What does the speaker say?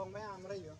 กล้องไม่อามอะไรอยู่